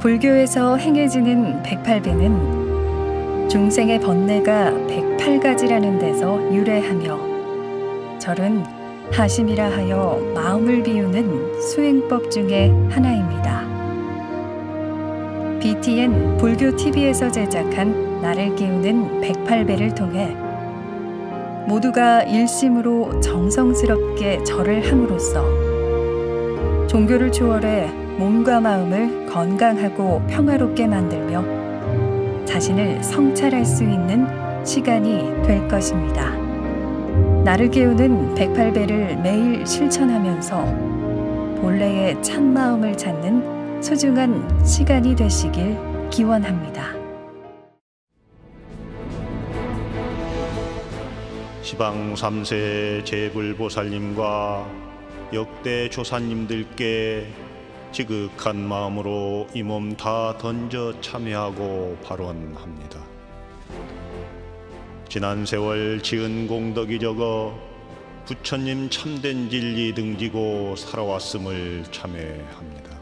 불교에서 행해지는 108배는 중생의 번뇌가 108가지라는 데서 유래하며 절은 하심이라 하여 마음을 비우는 수행법 중의 하나입니다. BTN 불교 TV에서 제작한 나를 깨우는 108배를 통해 모두가 일심으로 정성스럽게 절을 함으로써 종교를 초월해 몸과 마음을 건강하고 평화롭게 만들며 자신을 성찰할 수 있는 시간이 될 것입니다. 나를 깨우는 108배를 매일 실천하면서 본래의 참 마음을 찾는 소중한 시간이 되시길 기원합니다. 시방 3세 제불보살님과 역대 조사님들께 지극한 마음으로 이 몸 다 던져 참여하고 발언합니다. 지난 세월 지은 공덕이 적어 부처님 참된 진리 등지고 살아왔음을 참회합니다.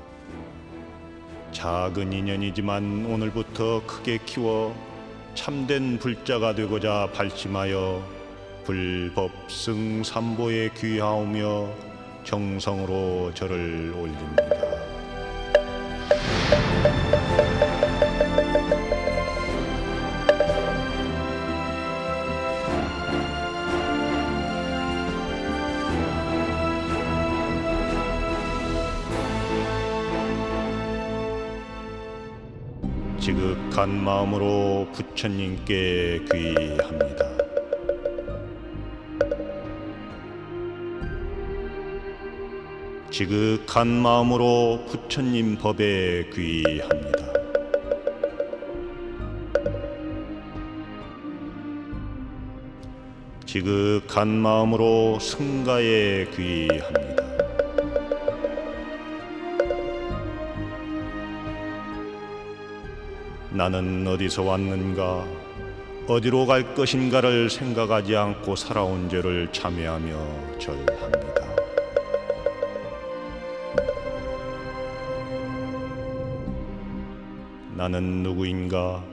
작은 인연이지만 오늘부터 크게 키워 참된 불자가 되고자 발심하여 불법승 삼보에 귀하오며 정성으로 절을 올립니다. 지극한 마음으로 부처님께 귀합니다. 지극한 마음으로 부처님 법에 귀합니다. 지극한 마음으로 승가에 귀합니다. 나는 어디서 왔는가, 어디로 갈 것인가를 생각하지 않고 살아온 죄를 참회하며 절합니다. 나는 누구인가?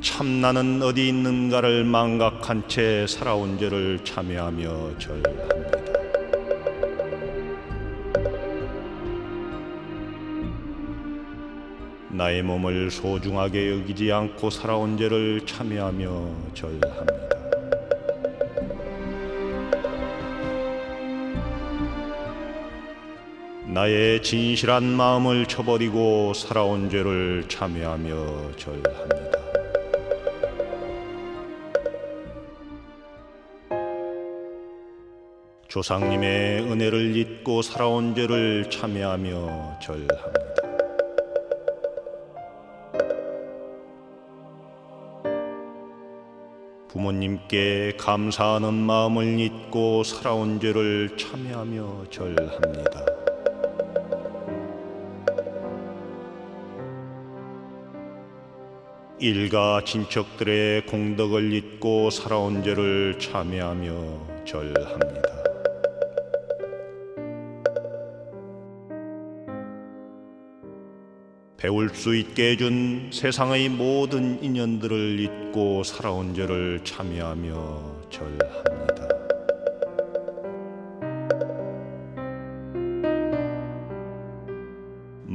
참 나는 어디 있는가를 망각한 채 살아온 죄를 참여하며 절합니다. 나의 몸을 소중하게 여기지 않고 살아온 죄를 참여하며 절합니다. 나의 진실한 마음을 쳐버리고 살아온 죄를 참회하며 절합니다. 조상님의 은혜를 잊고 살아온 죄를 참회하며 절합니다. 부모님께 감사하는 마음을 잊고 살아온 죄를 참회하며 절합니다. 일가 친척들의 공덕을 잊고 살아온 죄를 참회하며 절합니다. 배울 수 있게 해준 세상의 모든 인연들을 잊고 살아온 죄를 참여하며 절합니다.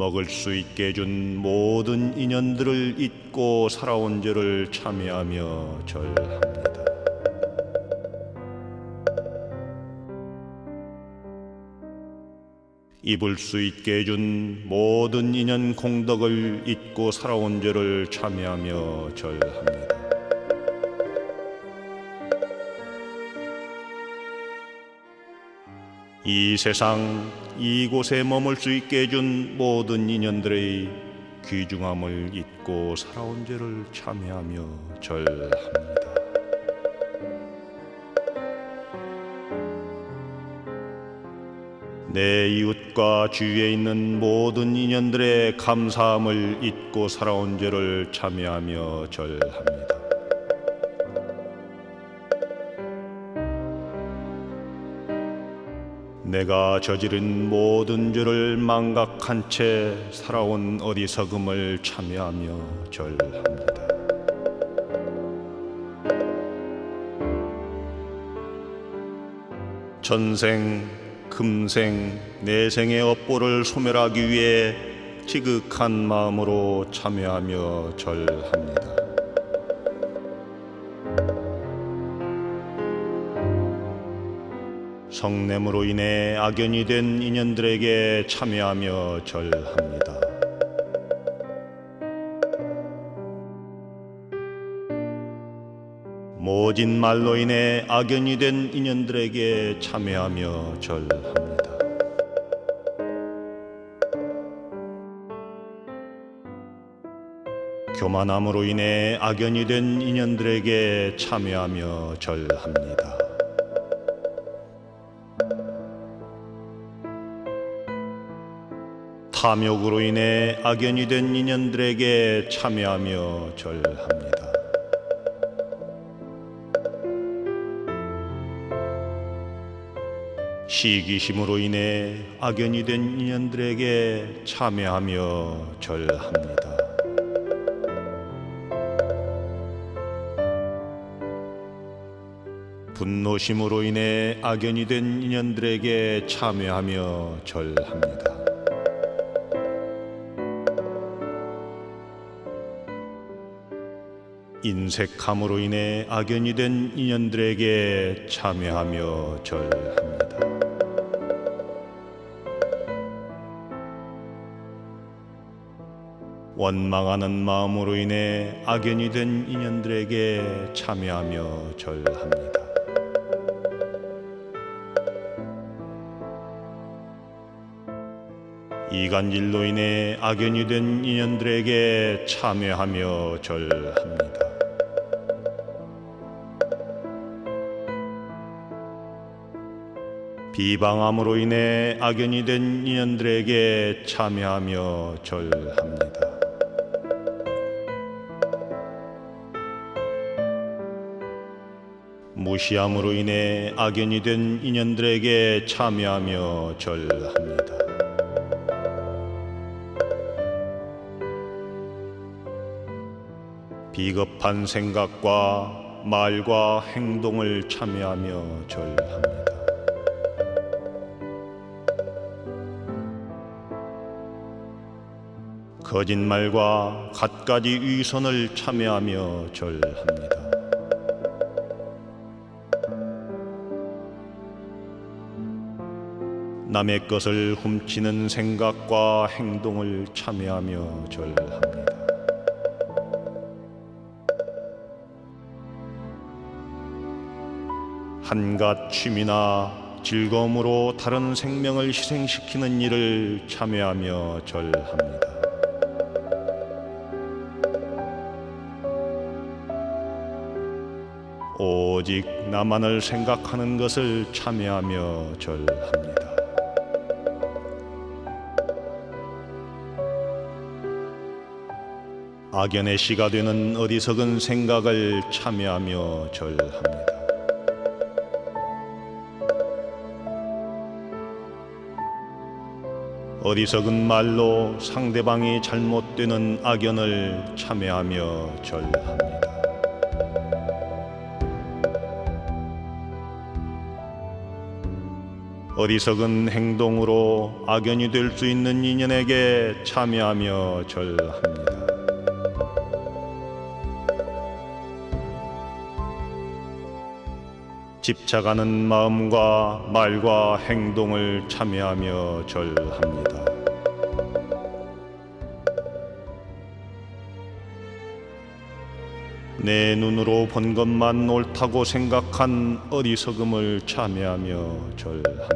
먹을 수 있게 해준 모든 인연들을 잊고 살아온 죄를 참여하며 절합니다. 입을 수 있게 해준 모든 인연 공덕을 잊고 살아온 죄를 참여하며 절합니다. 이 세상 이곳에 머물 수 있게 해준 모든 인연들의 귀중함을 잊고 살아온 죄를 참여하며 절합니다. 내 이웃과 주위에 있는 모든 인연들의 감사함을 잊고 살아온 죄를 참여하며 절합니다. 내가 저지른 모든 죄를 망각한 채 살아온 어리석음을 참여하며 절합니다. 전생, 금생, 내생의 업보를 소멸하기 위해 지극한 마음으로 참여하며 절합니다. 성냄으로 인해 악연이 된 인연들에게 참여하며 절합니다. 모진 말로 인해 악연이 된 인연들에게 참여하며 절합니다. 교만함으로 인해 악연이 된 인연들에게 참여하며 절합니다. 탐욕으로 인해 악연이 된 인연들에게 참여하며 절합니다. 시기심으로 인해 악연이 된 인연들에게 참여하며 절합니다. 분노심으로 인해 악연이 된 인연들에게 참여하며 절합니다. 인색함으로 인해 악연이 된 인연들에게 참여하며 절합니다. 원망하는 마음으로 인해 악연이 된 인연들에게 참여하며 절합니다. 이간질로 인해 악연이 된 인연들에게 참여하며 절합니다. 비방함으로 인해 악연이 된 인연들에게 참여하며 절합니다. 무시함으로 인해 악연이 된 인연들에게 참여하며 절합니다. 비겁한 생각과 말과 행동을 참여하며 절합니다. 거짓말과 갖가지 위선을 참여하며 절합니다. 남의 것을 훔치는 생각과 행동을 참여하며 절합니다. 한갓 취미나 즐거움으로 다른 생명을 희생시키는 일을 참여하며 절합니다. 오직 나만을 생각하는 것을 참여하며 절합니다. 악연의 시가 되는 어리석은 생각을 참여하며 절합니다. 어리석은 말로 상대방이 잘못되는 악연을 참여하며 절합니다. 어리석은 행동으로 악연이 될 수 있는 인연에게 참여하며 절합니다. 집착하는 마음과 말과 행동을 참여하며 절합니다. 내 눈으로 본 것만 옳다고 생각한 어리석음을 참여하며 절합니다.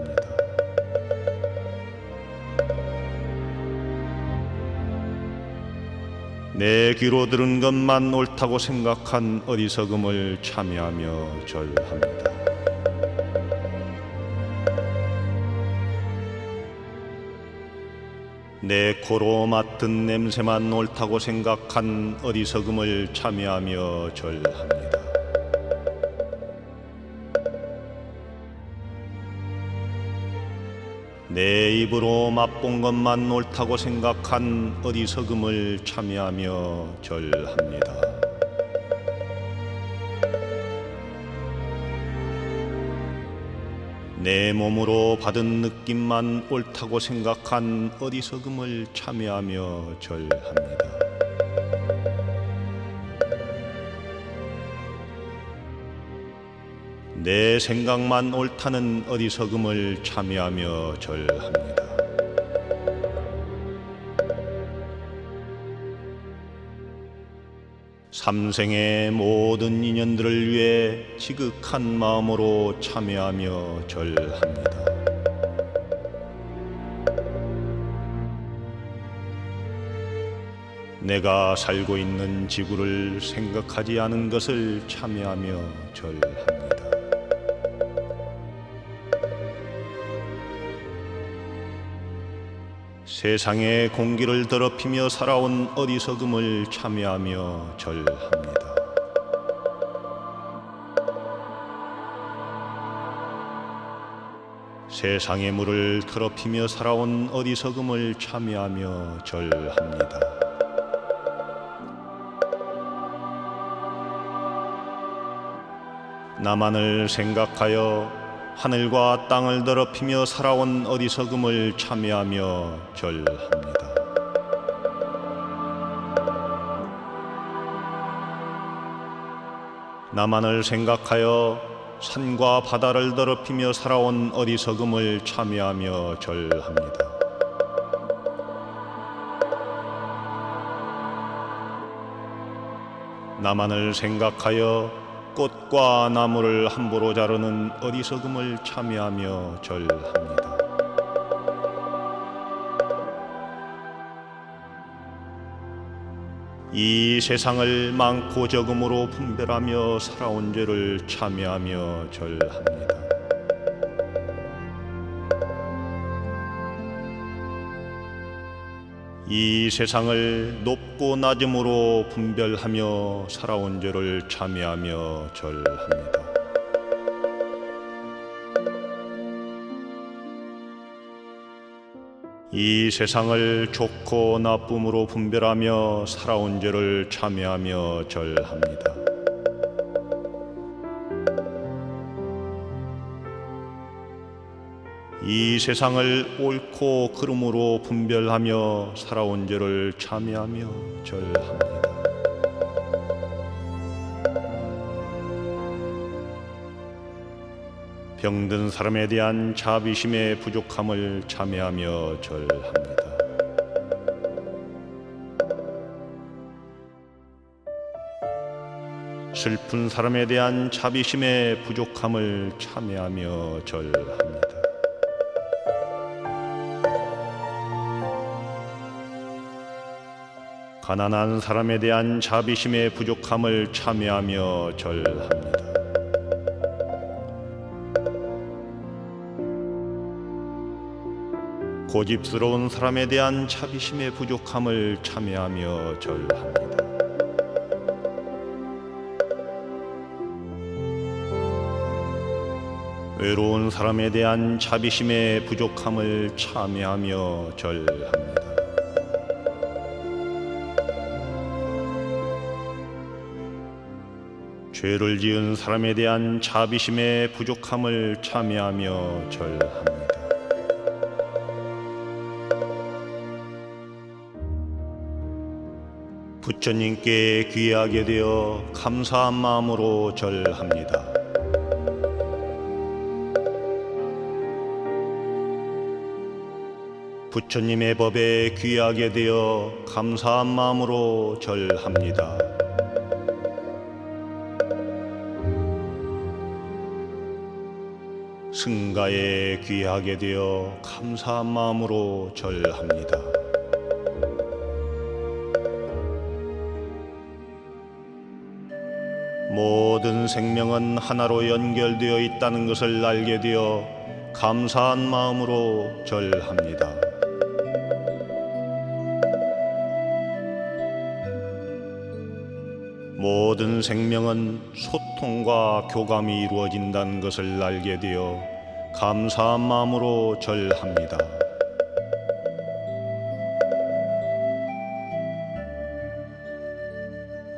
내 귀로 들은 것만 옳다고 생각한 어리석음을 참여하며 절합니다. 내 코로 맡은 냄새만 옳다고 생각한 어리석음을 참여하며 절합니다. 내 입으로 맛본 것만 옳다고 생각한 어리석음을 참여하며 절합니다. 내 몸으로 받은 느낌만 옳다고 생각한 어리석음을 참여하며 절합니다. 내 생각만 옳다는 어리석음을 참여하며 절합니다. 삼생의 모든 인연들을 위해 지극한 마음으로 참여하며 절합니다. 내가 살고 있는 지구를 생각하지 않은 것을 참여하며 절합니다. 세상의 공기를 더럽히며 살아온 어리석음을 참여하며 절합니다. 세상의 물을 더럽히며 살아온 어리석음을 참여하며 절합니다. 나만을 생각하여 하늘과 땅을 더럽히며 살아온 어리석음을 참여하며 절합니다. 나만을 생각하여 산과 바다를 더럽히며 살아온 어리석음을 참여하며 절합니다. 나만을 생각하여 꽃과 나무를 함부로 자르는 어리석음을 참여하며 절합니다. 이 세상을 많고 적음으로 분별하며 살아온 죄를 참여하며 절합니다. 이 세상을 높고 낮음으로 분별하며 살아온 죄를 참여하며 절합니다. 이 세상을 좋고 나쁨으로 분별하며 살아온 죄를 참여하며 절합니다. 이 세상을 옳고 그름으로 분별하며 살아온 죄를 참여하며 절합니다. 병든 사람에 대한 자비심의 부족함을 참여하며 절합니다. 슬픈 사람에 대한 자비심의 부족함을 참여하며 절합니다. 가난한 사람에 대한 자비심의 부족함을 참여하며 절합니다. 고집스러운 사람에 대한 자비심의 부족함을 참여하며 절합니다. 외로운 사람에 대한 자비심의 부족함을 참여하며 절합니다. 죄를 지은 사람에 대한 자비심의 부족함을 참여하며 절합니다. 부처님께 귀하게 되어 감사한 마음으로 절합니다. 부처님의 법에 귀하게 되어 감사한 마음으로 절합니다. 승가에 귀하게 되어 감사한 마음으로 절합니다. 모든 생명은 하나로 연결되어 있다는 것을 알게 되어 감사한 마음으로 절합니다. 모든 생명은 소 통과 교감이 이루어진다는 것을 알게 되어 감사한 마음으로 절합니다.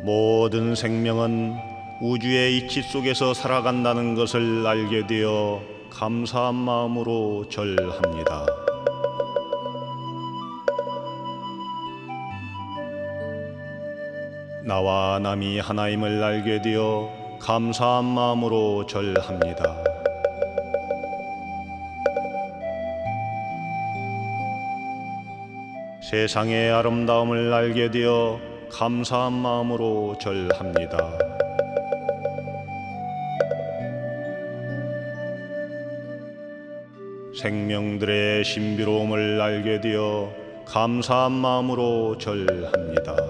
모든 생명은 우주의 이치 속에서 살아간다는 것을 알게 되어 감사한 마음으로 절합니다. 나와 남이 하나임을 알게 되어 감사한 마음으로 절합니다. 세상의 아름다움을 알게 되어 감사한 마음으로 절합니다. 생명들의 신비로움을 알게 되어 감사한 마음으로 절합니다.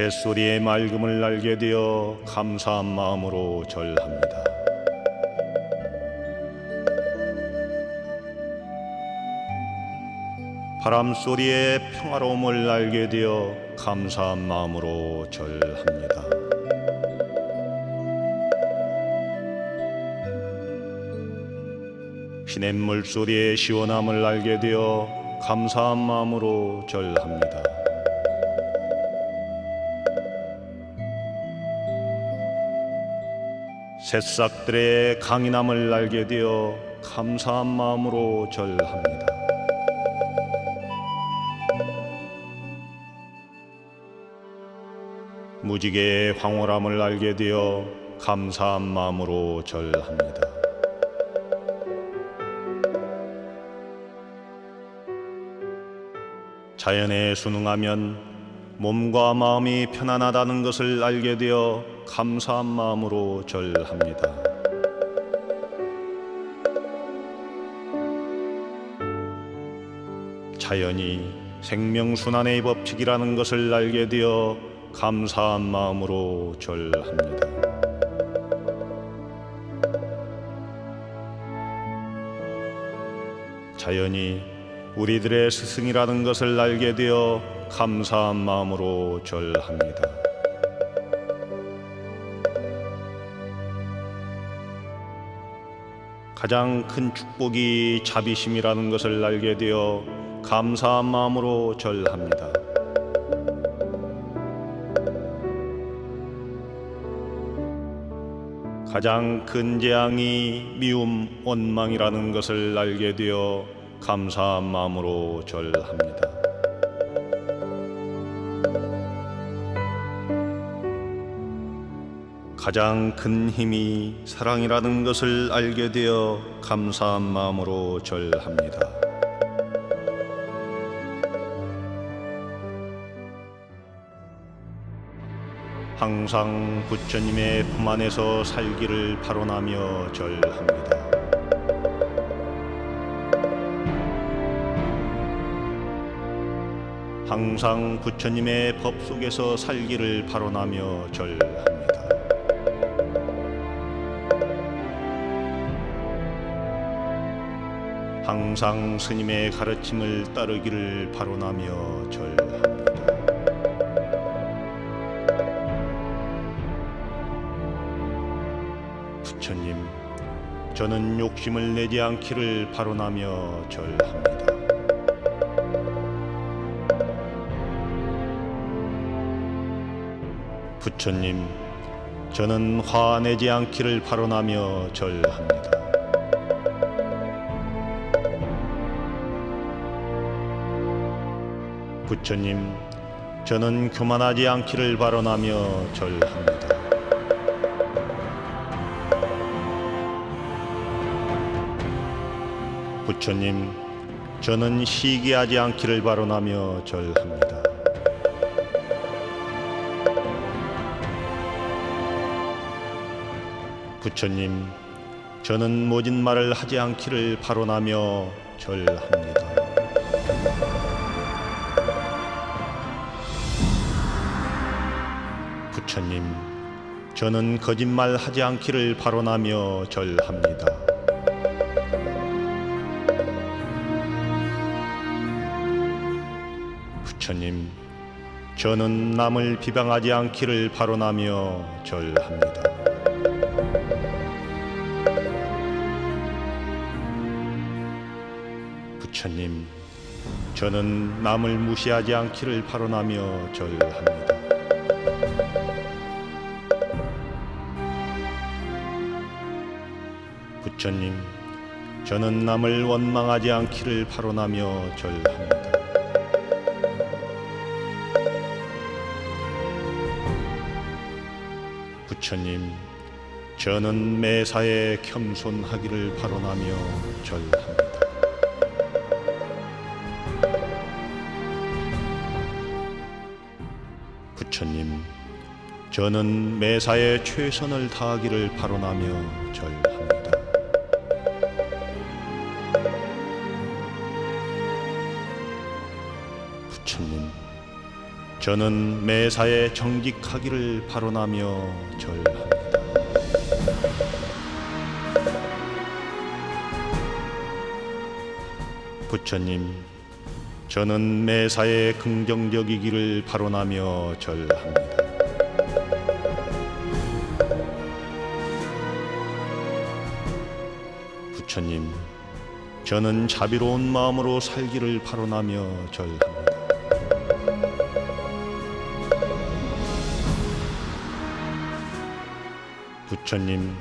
새소리의 맑음을 알게 되어 감사한 마음으로 절합니다. 바람 소리의 평화로움을 알게 되어 감사한 마음으로 절합니다. 시냇물 소리의 시원함을 알게 되어 감사한 마음으로 절합니다. 새싹들의 강인함을 알게 되어 감사한 마음으로 절합니다. 무지개의 황홀함을 알게 되어 감사한 마음으로 절합니다. 자연에 순응하면 몸과 마음이 편안하다는 것을 알게 되어 감사한 마음으로 절합니다. 자연이 생명순환의 법칙이라는 것을 알게 되어 감사한 마음으로 절합니다. 자연이 우리들의 스승이라는 것을 알게 되어 감사한 마음으로 절합니다. 가장 큰 축복이 자비심이라는 것을 알게 되어 감사한 마음으로 절합니다. 가장 큰 재앙이 미움, 원망이라는 것을 알게 되어 감사한 마음으로 절합니다. 가장 큰 힘이 사랑이라는 것을 알게 되어 감사한 마음으로 절합니다. 항상 부처님의 품 안에서 살기를 발언하며 절합니다. 항상 부처님의 법 속에서 살기를 발언하며 절합니다. 항상 스님의 가르침을 따르기를 발언하며 절합니다. 부처님, 저는 욕심을 내지 않기를 발언하며 절합니다. 부처님, 저는 화내지 않기를 발언하며 절합니다. 부처님, 저는 교만하지 않기를 발언하며 절합니다. 부처님, 저는 시기하지 않기를 발언하며 절합니다. 부처님, 저는 모진 말을 하지 않기를 발언하며 절합니다. 부처님, 저는 거짓말 하지 않기를 발언하며 절합니다. 부처님, 저는 남을 비방하지 않기를 발언하며 절합니다. 부처님, 저는 남을 무시하지 않기를 발언하며 절합니다. 부처님, 저는 남을 원망하지 않기를 발언하며 절합니다. 부처님, 저는 매사에 겸손하기를 발언하며 절합니다. 부처님, 저는 매사에 최선을 다하기를 발언하며 절합니다. 저는 매사에 정직하기를 발언하며 절합니다. 부처님, 저는 매사에 긍정적이기를 발언하며 절합니다. 부처님, 저는 자비로운 마음으로 살기를 발언하며 절합니다. 부처님,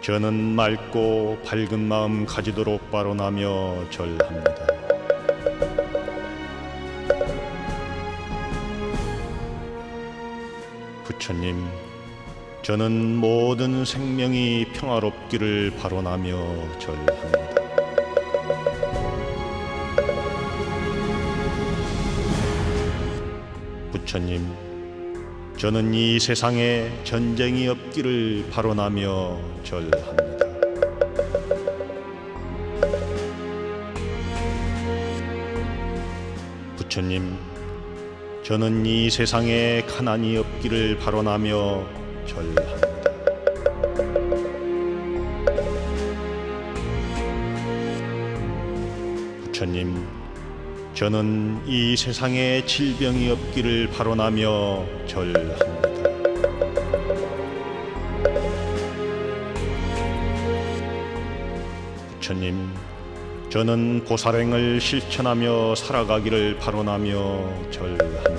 저는 맑고 밝은 마음 가지도록 발언하며 절합니다. 부처님, 저는 모든 생명이 평화롭기를 발언하며 절합니다. 부처님, 저는 이 세상에 전쟁이 없기를 발언하며 절합니다. 부처님, 저는 이 세상에 가난이 없기를 발언하며 절합니다. 부처님, 저는 이 세상에 질병이 없기를 발언하며 절합니다. 부처님, 저는 보살행을 실천하며 살아가기를 발언하며 절합니다.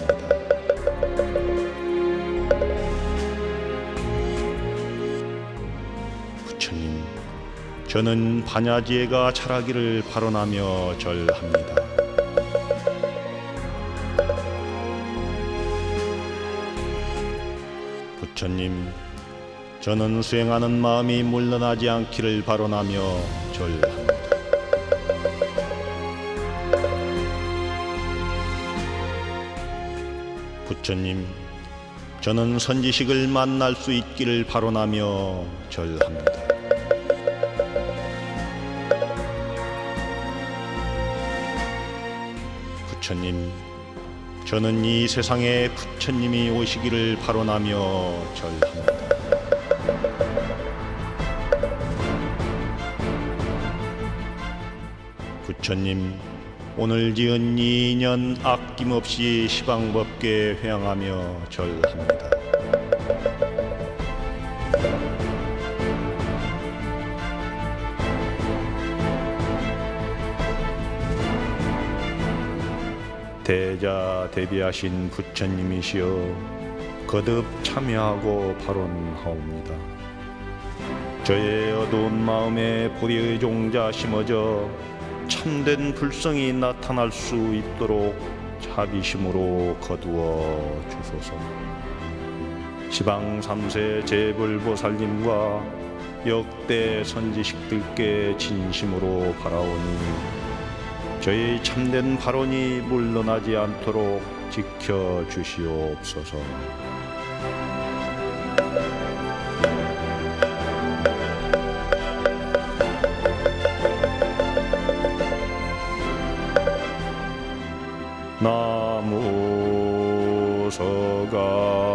부처님, 저는 반야지혜가 자라기를 발언하며 절합니다. 부처님, 저는 수행하는 마음이 물러나지 않기를 발언하며 절합니다. 부처님, 저는 선지식을 만날 수 있기를 발언하며 절합니다. 부처님, 저는 이 세상에 부처님이 오시기를 발언하며 절합니다. 부처님, 오늘 지은 이 인연 아낌없이 시방법계 회양하며 절합니다. 대자 대비하신 부처님이시여 거듭 참여하고 발언하옵니다. 저의 어두운 마음에 불의의 종자 심어져 참된 불성이 나타날 수 있도록 자비심으로 거두어 주소서. 시방 삼세 제불보살님과 역대 선지식들께 진심으로 바라오니 저희 참된 발언이 물러나지 않도록 지켜 주시옵소서. 나무 서가